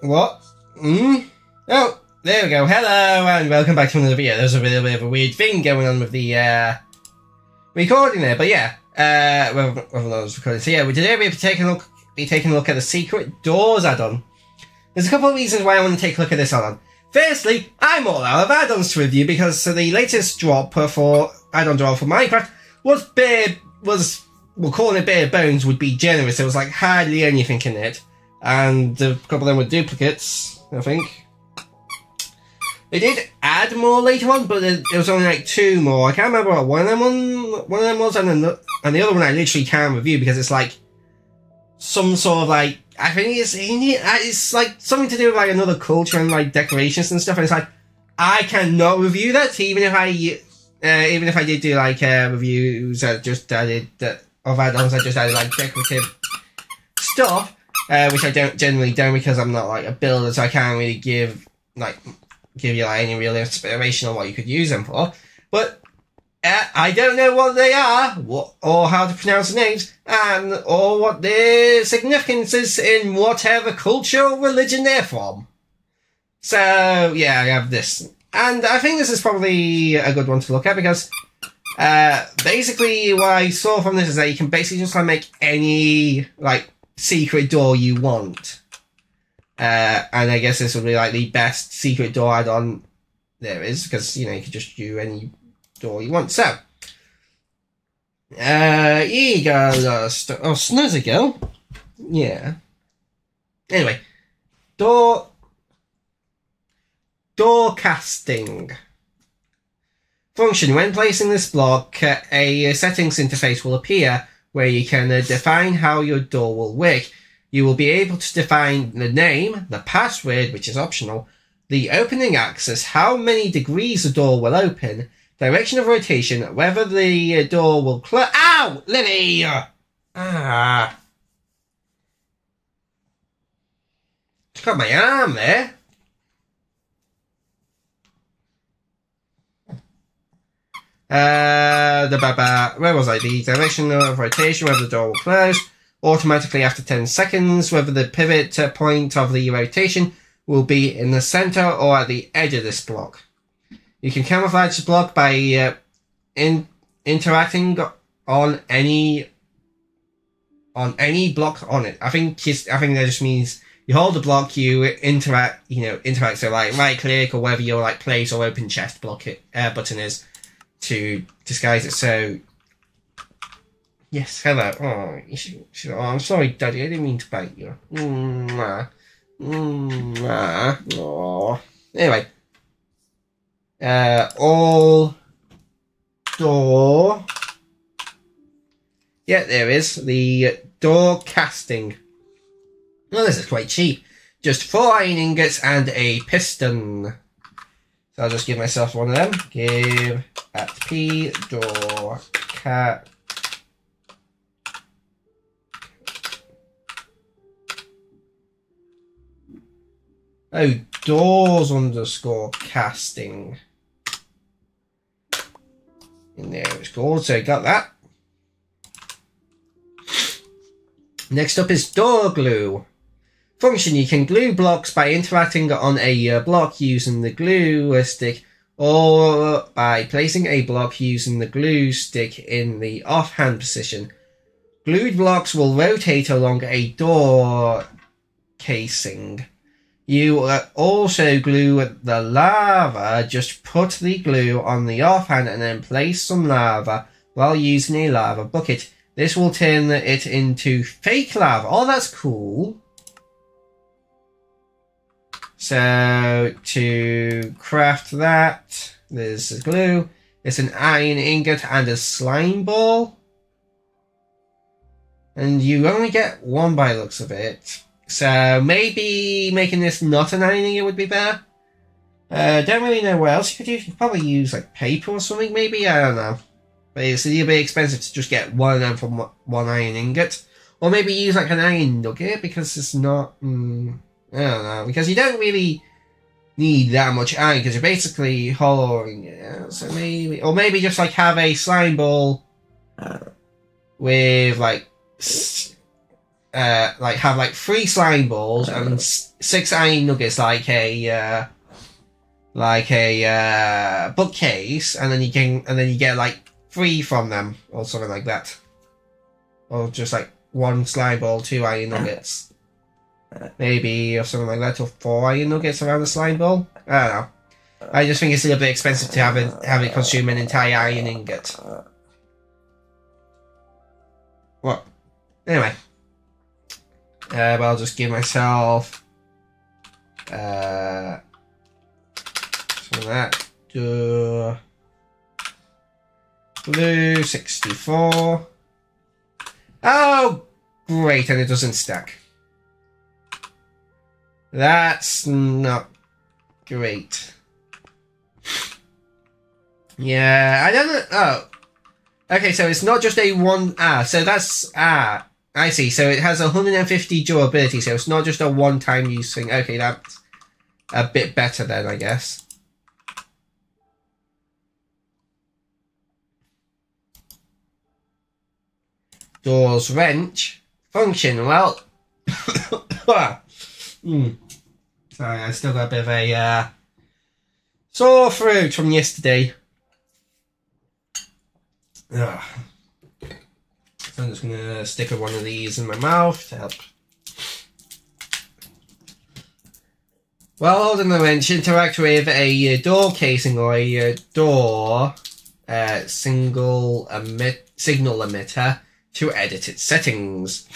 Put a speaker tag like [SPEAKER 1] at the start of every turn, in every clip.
[SPEAKER 1] What? Hmm? Oh, there we go. Hello, and welcome back to another video. There's a little bit of a weird thing going on with the uh, recording there, but yeah. Uh, well, well, was recording. So yeah, we today we'll be taking a look, be taking a look at the Secret Doors add-on. There's a couple of reasons why I want to take a look at this add-on. Firstly, I'm all out of add-ons to review because the latest drop for add-on drop for Minecraft was bare was well calling it bare bones would be generous. There was like hardly anything in it, and a couple of them were duplicates. I think they did add more later on, but there, was only like two more. I can't remember what one of them one one of them was, and the, and the other one I literally can't review because it's like some sort of like I think it's it's like something to do with like another culture and like decorations and stuff. And it's like I cannot review that, even if I uh, even if I did do like uh, reviews that just added that of add-ons, I just added like decorative stuff, uh, which I don't generally don't because I'm not like a builder, so I can't really give like give you like any real inspiration on what you could use them for. But uh, I don't know what they are, what, or how to pronounce the names, and or what their significance is in whatever culture or religion they're from. So yeah, I have this, and I think this is probably a good one to look at because uh, basically what I saw from this is that you can basically just like make any like secret door you want. Uh, and I guess this would be like the best secret door add-on there is because you know you can just do any door you want. So, uh, you go. St- oh, Snuzzy Girl. Yeah. Anyway, door door casting function. When placing this block, a settings interface will appear where you can uh, define how your door will work. You will be able to define the name, the password, which is optional, the opening axis, how many degrees the door will open, direction of rotation, whether the uh, door will close. Ow! Lily! Ah. Got my arm there. Uh, the baba, where was I? The direction of rotation, whether the door will close automatically after 10 seconds, whether the pivot point of the rotation will be in the center or at the edge of this block. You can camouflage the block by uh, in, interacting on any on any block on it. I think just, I think that just means you hold the block, you interact, you know, interact. So like right click or whether your like place or open chest block it uh, button is to disguise it. So yes, hello. Oh, should, should, oh, I'm sorry, Daddy. I didn't mean to bite you. Mwah. Mwah. Anyway, uh, all door. Yeah, there is the door casting. Well, this is quite cheap. Just four iron ingots and a piston. So I'll just give myself one of them. Give at P door cat. Oh, doors underscore casting. In there it's called, so got that. Next up is door glue. Function, you can glue blocks by interacting on a uh, block using the glue stick or by placing a block using the glue stick in the offhand position. Glued blocks will rotate along a door casing. You uh, also glue the lava, just put the glue on the offhand and then place some lava while using a lava bucket. This will turn it into fake lava. Oh, that's cool. So to craft that, there's the glue. It's an iron ingot and a slime ball. And you only get one by looks of it. So maybe making this not an iron ingot would be better. Uh, don't really know what else you could use. You could probably use like paper or something maybe, I don't know. But it's a little bit expensive to just get one of them from one iron ingot. Or maybe use like an iron nugget because it's not... Mm, I don't know, because you don't really need that much iron because you're basically hollowing it. So maybe, or maybe just like have a slime ball with like uh, like have like three slime balls and six iron nuggets, like a uh, like a uh, bookcase, and then you can and then you get like three from them or something like that, or just like one slime ball, two iron nuggets, maybe or something like that, or four iron nuggets around the slime ball. I don't know. I just think it's a little bit expensive to have it have it consume an entire iron ingot. What? Anyway. Uh, but I'll just give myself uh of that. Do blue sixty four. Oh great, and it doesn't stack. That's not great. Yeah, I don't know. Oh, okay. So it's not just a one. Ah, so that's ah. I see. So it has 150 durability. So it's not just a one-time use thing. Okay, that's a bit better then, I guess. Doors wrench function. Well, hmm. sorry, I still got a bit of a uh, sore throat from yesterday. Ugh. So I'm just gonna stick one of these in my mouth to help. While holding the wrench, interact with a uh, door casing or a uh, door uh, single signal emitter to edit its settings.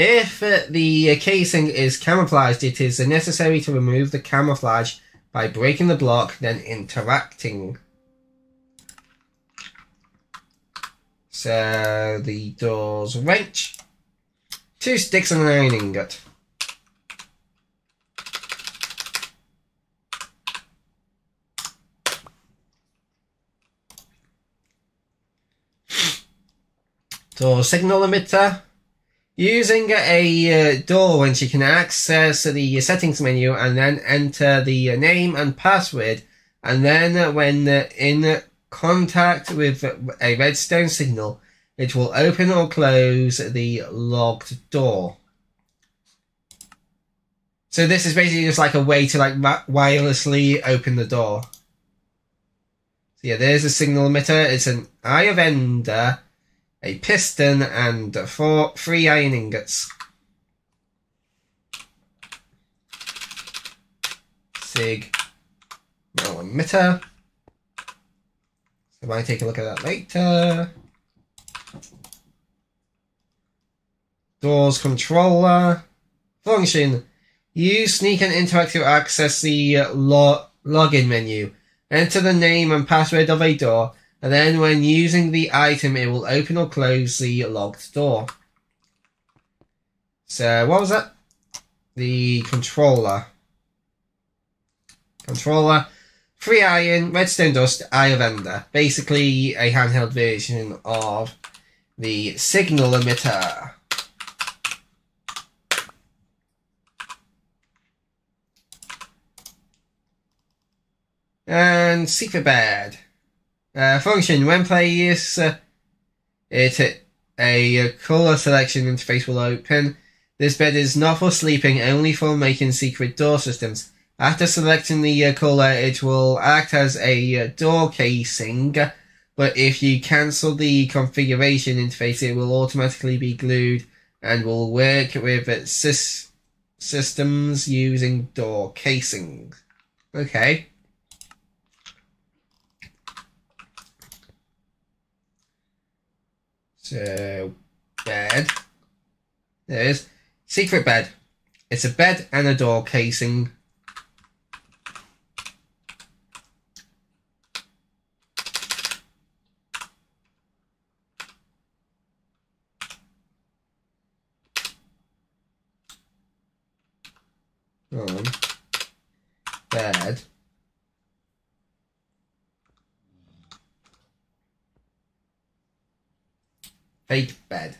[SPEAKER 1] If uh, the casing is camouflaged, it is necessary to remove the camouflage by breaking the block, then interacting. So the door's wrench, two sticks and an iron ingot. Door signal emitter. Using a uh, door wrench, you can access the settings menu and then enter the name and password. And then when in contact with a redstone signal, it will open or close the locked door. So this is basically just like a way to like wirelessly open the door. So yeah, there's a signal emitter. It's an eye of ender, a piston, and four three iron ingots. Sig emitter. So I might take a look at that later. Doors controller. Function. Use sneak and interact to access the uh, lo login menu. Enter the name and password of a door, and then when using the item, it will open or close the locked door. So, what was that? The controller. Controller. Free Iron, Redstone Dust, Eye of Ender. Basically a handheld version of the signal emitter. And Secret Bed. Uh, function, when players uh, it a color selection interface will open. This bed is not for sleeping, only for making secret door systems. After selecting the uh, color, it will act as a uh, door casing, but if you cancel the configuration interface, it will automatically be glued and will work with sys- systems using door casing. Okay. So, bed. There's secret bed. It's a bed and a door casing. On bed. Fake bed.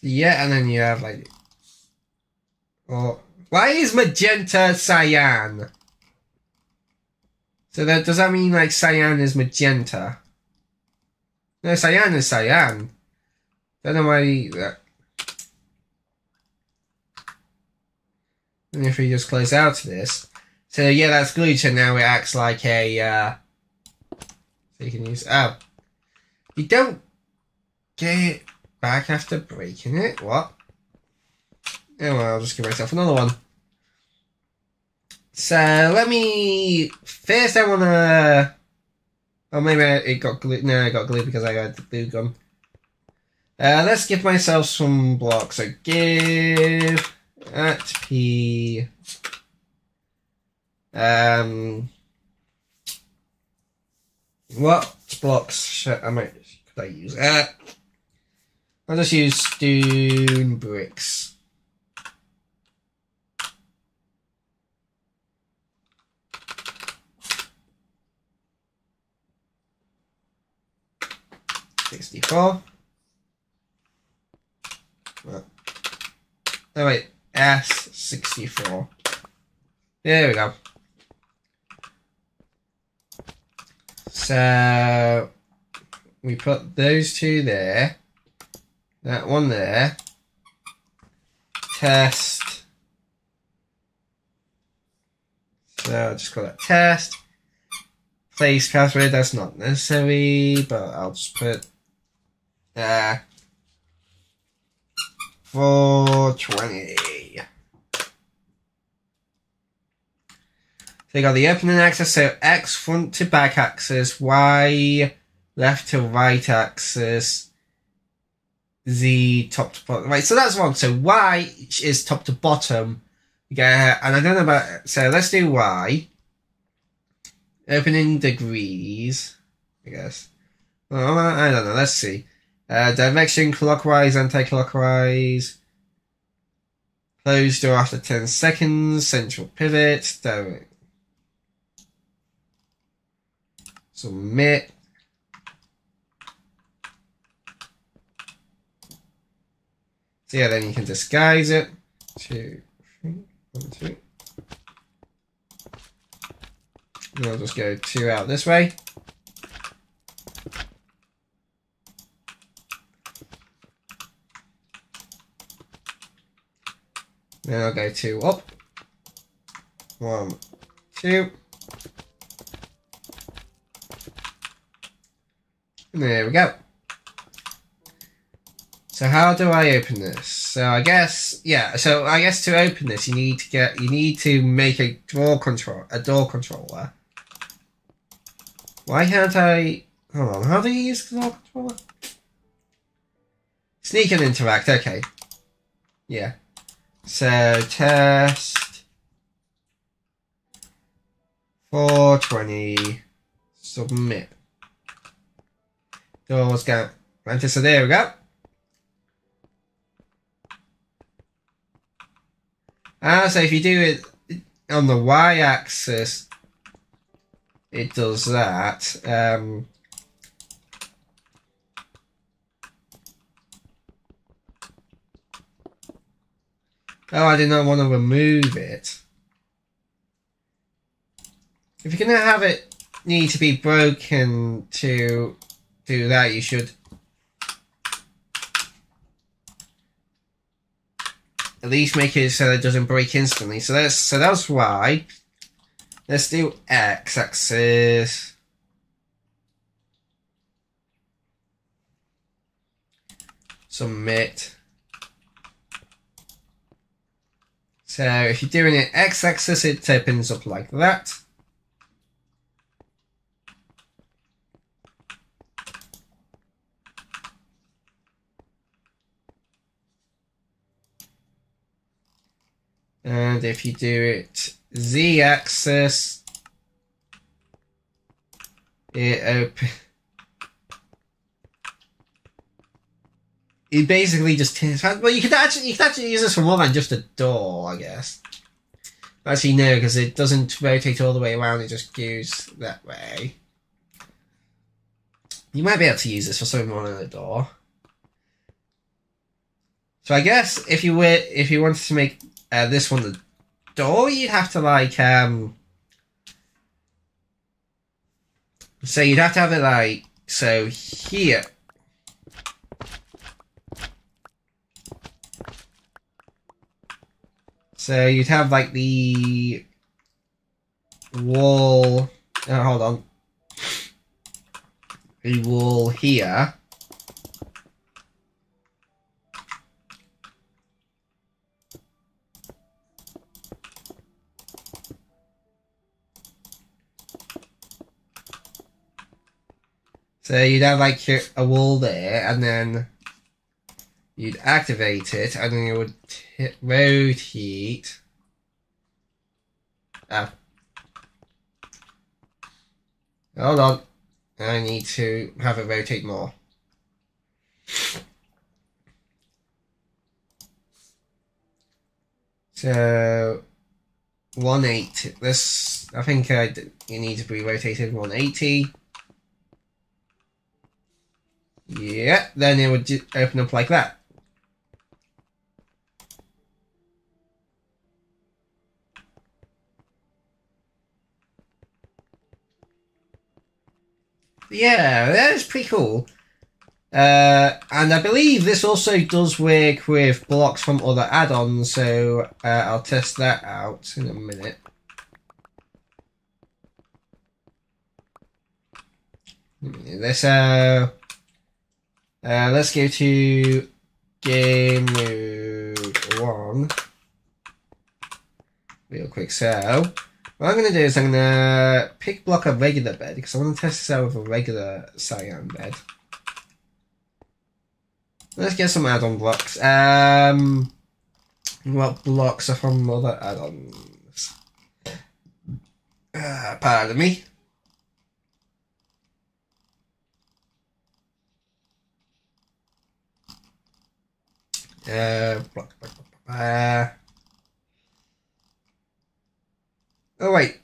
[SPEAKER 1] Yeah, and then you have like, oh, why is magenta cyan? So that does that mean like cyan is magenta? No, cyan is cyan. Don't know why that. And if we just close out this, so yeah, that's glued. So now it acts like a. Uh, so you can use. Oh, you don't get it back after breaking it. What? Oh well, I'll just give myself another one. So let me first. I wanna. Oh, maybe it got glue. No, it got glue because I got the glue gun. Uh, let's give myself some blocks. So give at p. Um. What blocks should I might could I use? Uh, I'll just use stone bricks. Sixty-four. Oh wait, S sixty-four. There we go. So we put those two there, that one there, test. So I'll just call it test. Place password, that's not necessary, but I'll just put uh 420. You got the opening axis, so X front to back axis, Y left to right axis, Z top to bottom. Right, so that's wrong. So Y is top to bottom. Yeah, and I don't know about, so let's do Y. Opening degrees, I guess. I don't know, let's see. Uh, direction clockwise, anti-clockwise. Close door after 10 seconds, central pivot, direct submit. So yeah, then you can disguise it. Two, three, one, two. And I'll just go two out this way. Then I'll go two up. One, two. There we go. So how do I open this? So I guess yeah. So I guess to open this, you need to get you need to make a door control a door controller. Why can't I? Hold on. How do you use the door controller? Sneak and interact. Okay. Yeah. So test four twenty submit. So let's go. So there we go. Ah, so if you do it on the y-axis, it does that. Um, oh, I did not want to remove it. If you're going to have it need to be broken to do that, you should at least make it so that it doesn't break instantly. So that's so that's why. Let's do x axis. Submit. So if you're doing it x axis, it opens up like that. And if you do it z-axis, it open. It basically just turns. Well, you could actually you could actually use this for more than just a door, I guess. Actually, no, because it doesn't rotate all the way around. It just goes that way. You might be able to use this for something more than a door. So I guess if you were if you wanted to make uh, this one the door, you'd have to like um So you'd have to have it like so here. So you'd have like the wall. Oh, hold on. The wall here. So you'd have like your, a wall there, and then you'd activate it, and then it would rotate. Ah. Hold on. I need to have it rotate more. So, 180. This, I think I d- you need to be rotated 180. Yeah, then it would open up like that. Yeah, that is pretty cool. Uh, and I believe this also does work with blocks from other add-ons, so uh, I'll test that out in a minute. Let's uh, uh, let's go to game mode one real quick. So what I'm going to do is I'm going to pick block a regular bed because I want to test this out with a regular cyan bed. Let's get some add-on blocks. Um, what blocks are from other add-ons? Uh, pardon me. Uh, uh, oh wait.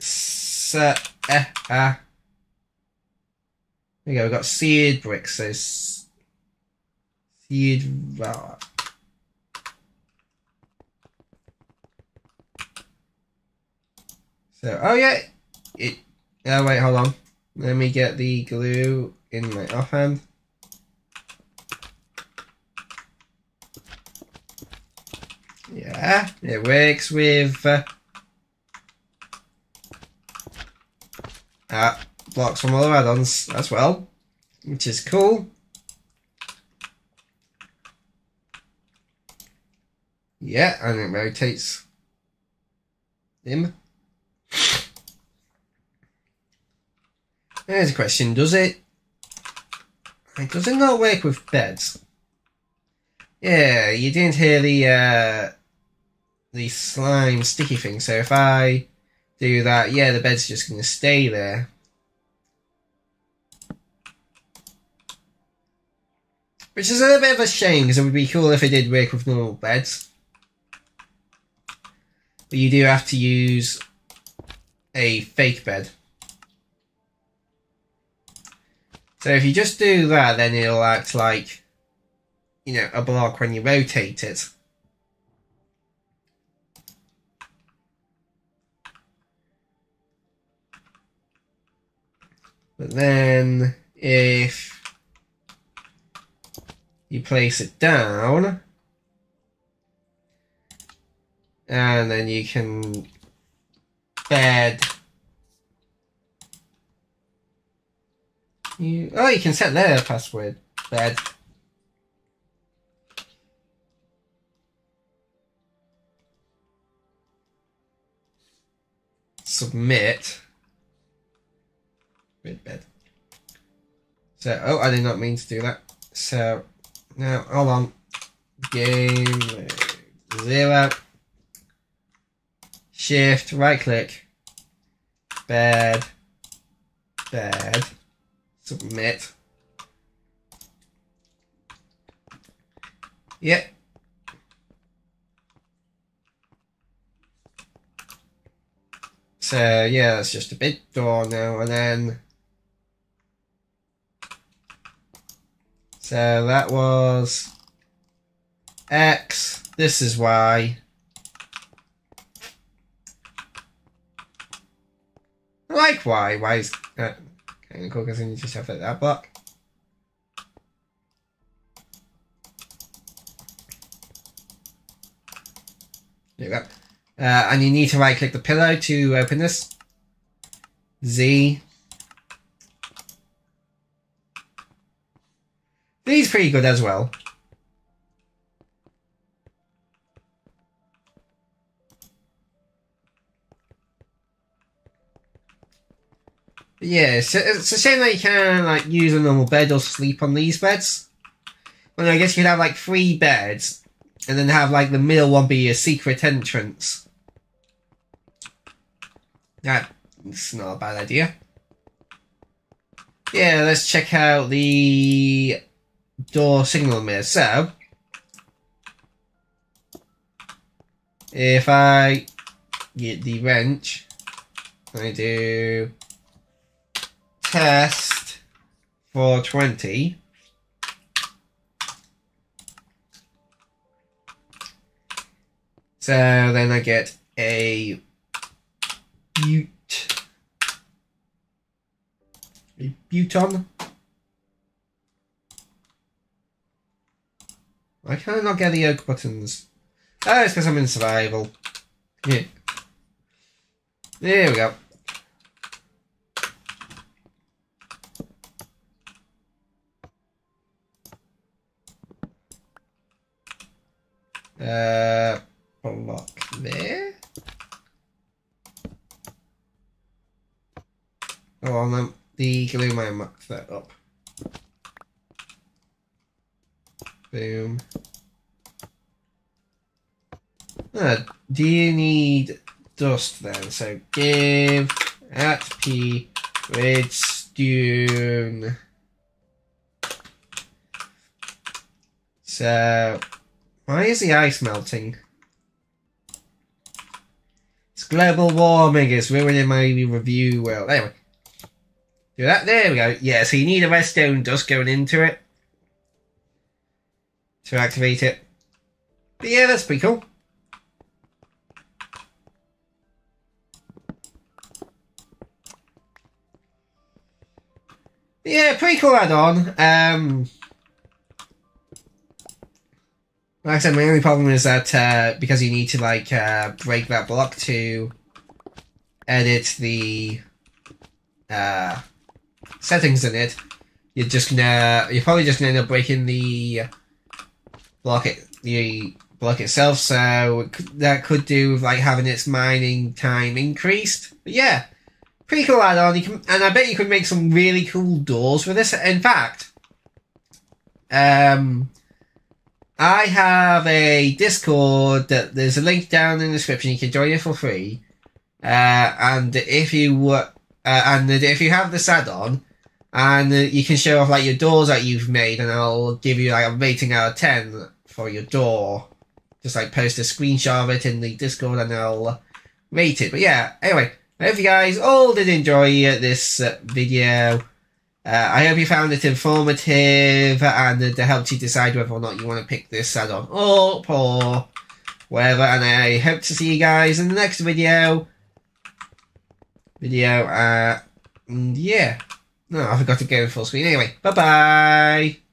[SPEAKER 1] So, uh, uh. There we go, we've got seared bricks, so seared rock. So, oh yeah, it, oh wait, hold on. Let me get the glue in my offhand. Yeah, it works with uh, uh, blocks from other add-ons as well, which is cool. Yeah, and it rotates him. There's a question, does it? Does it not work with beds? Yeah, you didn't hear the uh, the slime sticky thing. So if I do that, yeah, the bed's just going to stay there. Which is a little bit of a shame because it would be cool if it did work with normal beds. But you do have to use a fake bed. So if you just do that, then it'll act like, you know, a block when you rotate it. But then if you place it down, and then you can bed. You, oh, you can set their password. Bed. Submit. Bed, bed. So, oh, I did not mean to do that. So, now, hold on. Game zero. Shift, right click. Bed. Bed. Submit. Yep. So yeah, that's just a bit door now and then. So that was X. This is Y. I like Y. Y is uh, Okay, cool, because I need to separate that block. There you go. Uh, and you need to right click the pillow to open this. Z. These pretty good as well. Yeah, it's, it's a shame that you can't like use a normal bed or sleep on these beds. Well, I guess you could have like three beds, and then have like the middle one be a secret entrance. That's not a bad idea. Yeah, let's check out the door signal emitter. So, if I get the wrench, I do test for 20. So then I get a Butte. A Buton. Why can I not get the oak buttons? Oh, it's because I'm in survival. Yeah. There we go. Uh, block there. Oh, on um, the glue my muck that up. Boom. Uh, do you need dust then? So give at p redstone. So why is the ice melting? It's global warming. It's ruining my review. world. anyway. Do that. There we go. Yeah, so you need a redstone dust going into it to activate it. But yeah, that's pretty cool. Yeah, pretty cool add-on. Um, like I said, my only problem is that uh, because you need to like uh, break that block to edit the uh, settings in it, you're just gonna you're probably just gonna end up breaking the block it the block itself. So that could do with like having its mining time increased. But yeah, pretty cool add-on. Can, and I bet you could make some really cool doors with this. In fact, um, I have a Discord that there's a link down in the description. You can join it for free. Uh, and if you uh, and if you have this add-on, and you can show off like your doors that you've made, and I'll give you like a rating out of ten for your door. Just like post a screenshot of it in the Discord, and I'll rate it. But yeah, anyway, I hope you guys all did enjoy this uh, video. Uh, I hope you found it informative and it helped you decide whether or not you want to pick this add-on up or whatever. And I hope to see you guys in the next video. Video, uh, yeah. No, I forgot to go full screen. Anyway, bye-bye.